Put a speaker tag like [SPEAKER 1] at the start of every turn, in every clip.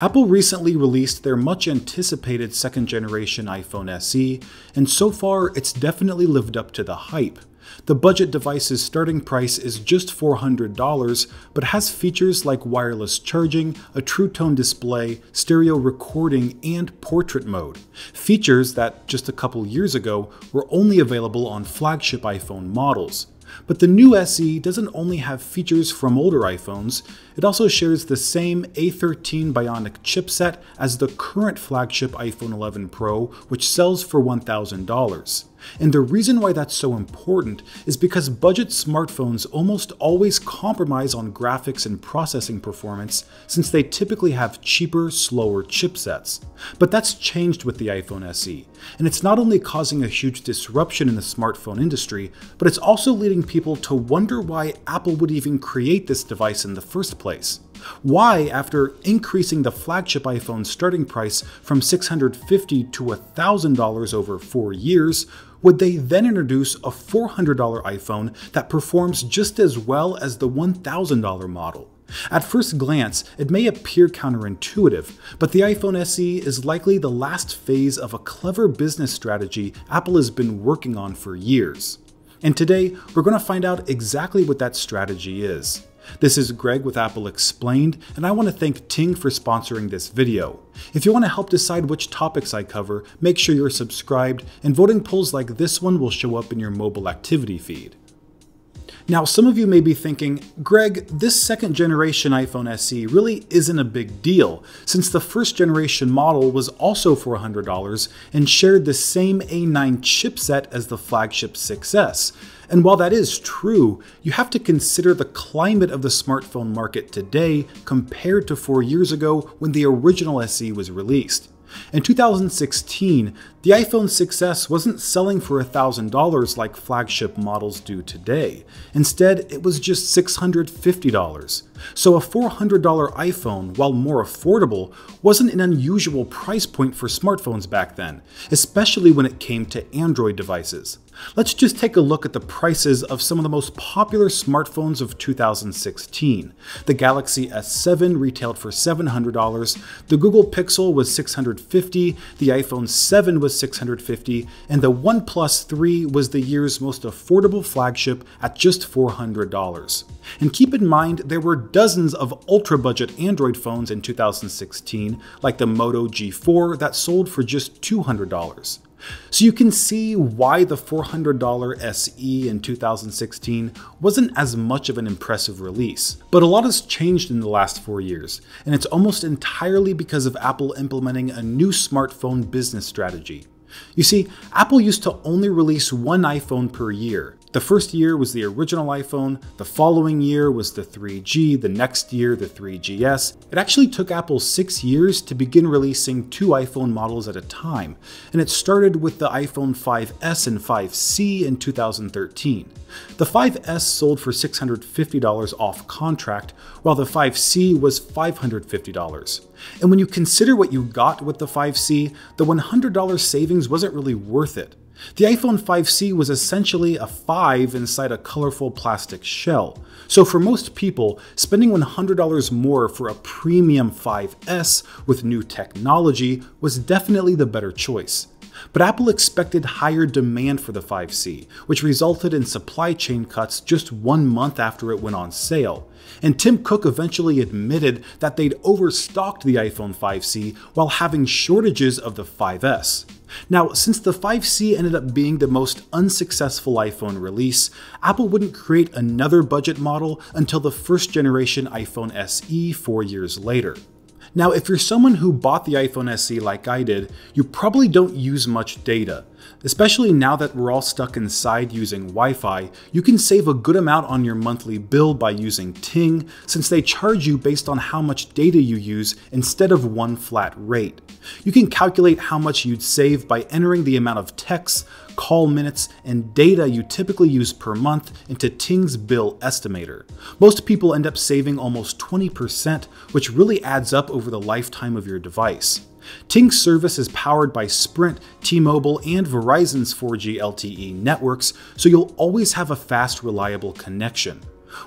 [SPEAKER 1] Apple recently released their much anticipated second generation iPhone SE, and so far it's definitely lived up to the hype. The budget device's starting price is just $400, but has features like wireless charging, a true tone display, stereo recording, and portrait mode. Features that, just a couple years ago, were only available on flagship iPhone models. But the new SE doesn't only have features from older iPhones, it also shares the same A13 Bionic chipset as the current flagship iPhone 11 Pro, which sells for $1,000. And the reason why that's so important is because budget smartphones almost always compromise on graphics and processing performance since they typically have cheaper, slower chipsets. But that's changed with the iPhone SE, and it's not only causing a huge disruption in the smartphone industry, but it's also leading people to wonder why Apple would even create this device in the first place. Why, after increasing the flagship iPhone starting price from 650 to $1,000 over four years, would they then introduce a $400 iPhone that performs just as well as the $1,000 model? At first glance, it may appear counterintuitive, but the iPhone SE is likely the last phase of a clever business strategy Apple has been working on for years. And today, we're going to find out exactly what that strategy is. This is Greg with Apple Explained, and I want to thank Ting for sponsoring this video. If you want to help decide which topics I cover, make sure you're subscribed, and voting polls like this one will show up in your mobile activity feed. Now, some of you may be thinking, Greg, this second generation iPhone SE really isn't a big deal, since the first generation model was also $400 and shared the same A9 chipset as the flagship 6S. And while that is true, you have to consider the climate of the smartphone market today compared to four years ago when the original SE was released. In 2016, the iPhone 6S wasn't selling for $1,000 like flagship models do today. Instead, it was just $650. So a $400 iPhone, while more affordable, wasn't an unusual price point for smartphones back then, especially when it came to Android devices. Let's just take a look at the prices of some of the most popular smartphones of 2016. The Galaxy S7 retailed for $700, the Google Pixel was 650, the iPhone 7 was 650, and the OnePlus 3 was the year's most affordable flagship at just $400. And keep in mind, there were dozens of ultra budget Android phones in 2016, like the Moto G4 that sold for just $200. So you can see why the $400 SE in 2016 wasn't as much of an impressive release. But a lot has changed in the last four years, and it's almost entirely because of Apple implementing a new smartphone business strategy. You see, Apple used to only release one iPhone per year, the first year was the original iPhone, the following year was the 3G, the next year the 3GS. It actually took Apple six years to begin releasing two iPhone models at a time, and it started with the iPhone 5S and 5C in 2013. The 5S sold for $650 off contract, while the 5C was $550. And when you consider what you got with the 5C, the $100 savings wasn't really worth it. The iPhone 5C was essentially a 5 inside a colorful plastic shell. So for most people, spending $100 more for a premium 5S with new technology was definitely the better choice. But Apple expected higher demand for the 5C, which resulted in supply chain cuts just one month after it went on sale. And Tim Cook eventually admitted that they'd overstocked the iPhone 5C while having shortages of the 5S. Now, since the 5C ended up being the most unsuccessful iPhone release, Apple wouldn't create another budget model until the first generation iPhone SE four years later. Now, if you're someone who bought the iPhone SE like I did, you probably don't use much data. Especially now that we're all stuck inside using Wi-Fi, you can save a good amount on your monthly bill by using Ting, since they charge you based on how much data you use instead of one flat rate. You can calculate how much you'd save by entering the amount of texts, call minutes, and data you typically use per month into Ting's bill estimator. Most people end up saving almost 20%, which really adds up over the lifetime of your device. Ting's service is powered by Sprint, T-Mobile, and Verizon's 4G LTE networks, so you'll always have a fast, reliable connection.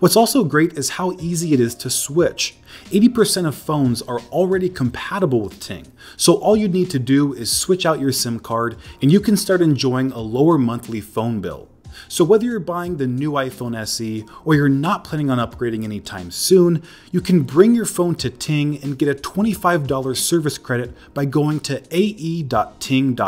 [SPEAKER 1] What's also great is how easy it is to switch. 80% of phones are already compatible with Ting, so all you need to do is switch out your SIM card and you can start enjoying a lower monthly phone bill. So whether you're buying the new iPhone SE or you're not planning on upgrading anytime soon, you can bring your phone to Ting and get a $25 service credit by going to ae.ting.com.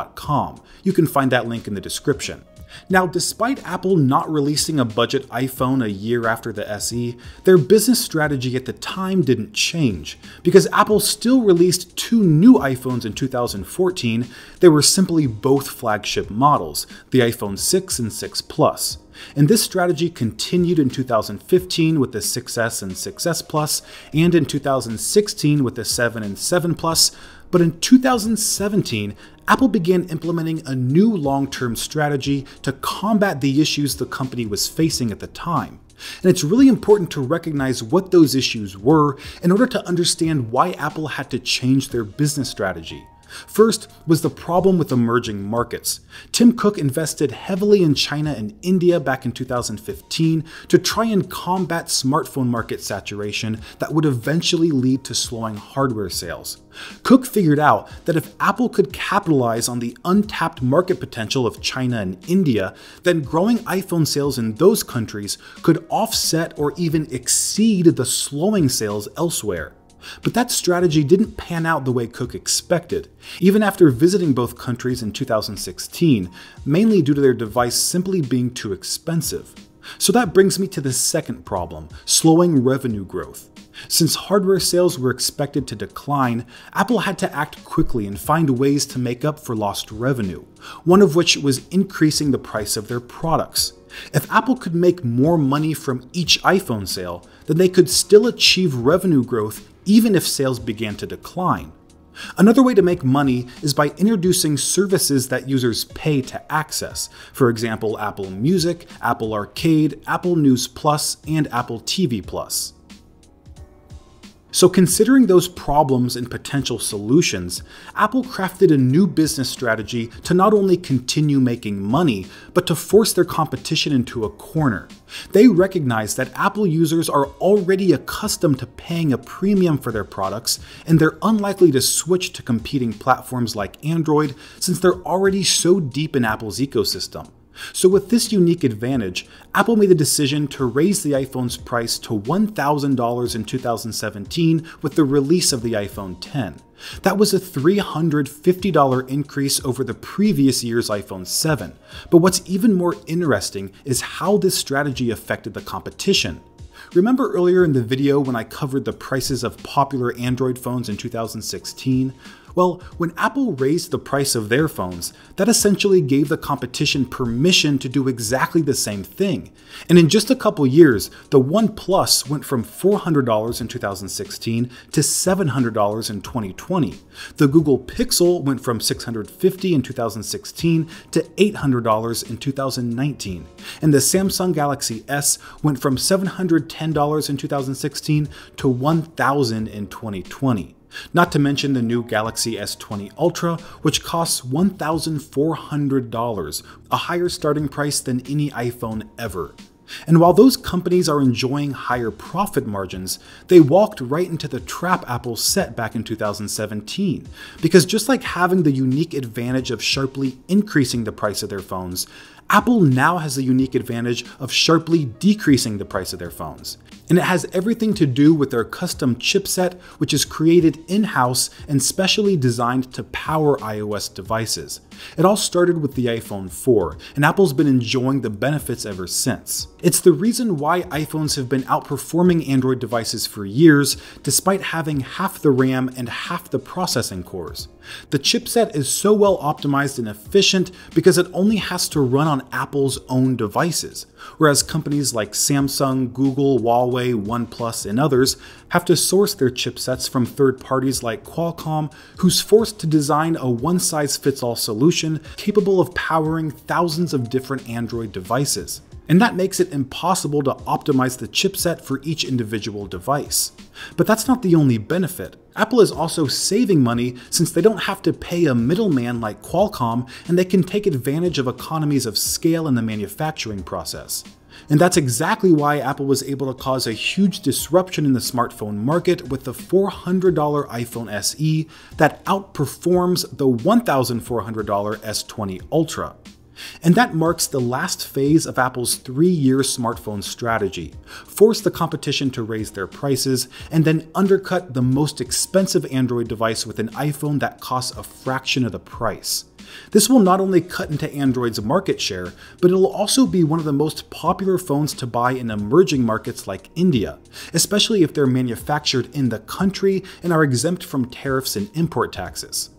[SPEAKER 1] You can find that link in the description. Now, despite Apple not releasing a budget iPhone a year after the SE, their business strategy at the time didn't change. Because Apple still released two new iPhones in 2014, they were simply both flagship models, the iPhone 6 and 6 Plus. And this strategy continued in 2015 with the 6S and 6S Plus, and in 2016 with the 7 and 7 Plus, but in 2017, Apple began implementing a new long term strategy to combat the issues the company was facing at the time. And it's really important to recognize what those issues were in order to understand why Apple had to change their business strategy. First was the problem with emerging markets. Tim Cook invested heavily in China and India back in 2015 to try and combat smartphone market saturation that would eventually lead to slowing hardware sales. Cook figured out that if Apple could capitalize on the untapped market potential of China and India, then growing iPhone sales in those countries could offset or even exceed the slowing sales elsewhere. But that strategy didn't pan out the way Cook expected, even after visiting both countries in 2016, mainly due to their device simply being too expensive. So that brings me to the second problem slowing revenue growth. Since hardware sales were expected to decline, Apple had to act quickly and find ways to make up for lost revenue, one of which was increasing the price of their products. If Apple could make more money from each iPhone sale, then they could still achieve revenue growth even if sales began to decline. Another way to make money is by introducing services that users pay to access, for example, Apple Music, Apple Arcade, Apple News Plus, and Apple TV Plus. So, considering those problems and potential solutions, Apple crafted a new business strategy to not only continue making money, but to force their competition into a corner. They recognize that Apple users are already accustomed to paying a premium for their products, and they're unlikely to switch to competing platforms like Android since they're already so deep in Apple's ecosystem. So, with this unique advantage, Apple made the decision to raise the iPhone's price to $1,000 in 2017 with the release of the iPhone 10. That was a $350 increase over the previous year's iPhone 7. But what's even more interesting is how this strategy affected the competition. Remember earlier in the video when I covered the prices of popular Android phones in 2016? Well, when Apple raised the price of their phones, that essentially gave the competition permission to do exactly the same thing. And in just a couple years, the OnePlus went from $400 in 2016 to $700 in 2020. The Google Pixel went from 650 in 2016 to $800 in 2019. And the Samsung Galaxy S went from $710 in 2016 to 1,000 in 2020. Not to mention the new Galaxy S20 Ultra, which costs $1,400, a higher starting price than any iPhone ever. And while those companies are enjoying higher profit margins, they walked right into the trap Apple set back in 2017. Because just like having the unique advantage of sharply increasing the price of their phones, Apple now has the unique advantage of sharply decreasing the price of their phones. And it has everything to do with their custom chipset, which is created in house and specially designed to power iOS devices. It all started with the iPhone 4, and Apple's been enjoying the benefits ever since. It's the reason why iPhones have been outperforming Android devices for years, despite having half the RAM and half the processing cores. The chipset is so well optimized and efficient because it only has to run on Apple's own devices, whereas companies like Samsung, Google, Huawei, OnePlus, and others have to source their chipsets from third parties like Qualcomm, who's forced to design a one size fits all solution capable of powering thousands of different Android devices and that makes it impossible to optimize the chipset for each individual device. But that's not the only benefit. Apple is also saving money since they don't have to pay a middleman like Qualcomm and they can take advantage of economies of scale in the manufacturing process. And that's exactly why Apple was able to cause a huge disruption in the smartphone market with the $400 iPhone SE that outperforms the $1,400 S20 Ultra. And that marks the last phase of Apple's three year smartphone strategy force the competition to raise their prices, and then undercut the most expensive Android device with an iPhone that costs a fraction of the price. This will not only cut into Android's market share, but it'll also be one of the most popular phones to buy in emerging markets like India, especially if they're manufactured in the country and are exempt from tariffs and import taxes.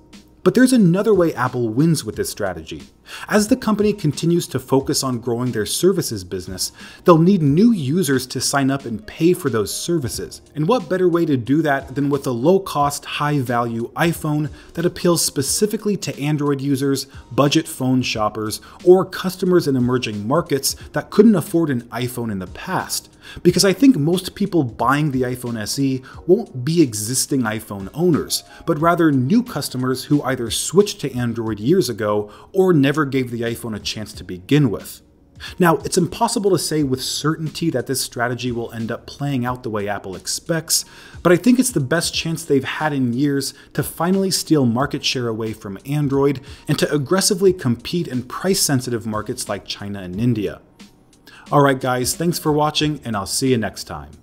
[SPEAKER 1] But there's another way Apple wins with this strategy. As the company continues to focus on growing their services business, they'll need new users to sign up and pay for those services. And what better way to do that than with a low cost, high value iPhone that appeals specifically to Android users, budget phone shoppers, or customers in emerging markets that couldn't afford an iPhone in the past? Because I think most people buying the iPhone SE won't be existing iPhone owners, but rather new customers who either switched to Android years ago or never never gave the iPhone a chance to begin with. Now, it's impossible to say with certainty that this strategy will end up playing out the way Apple expects, but I think it's the best chance they've had in years to finally steal market share away from Android and to aggressively compete in price sensitive markets like China and India. Alright, guys, thanks for watching, and I'll see you next time.